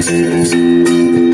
Gracias.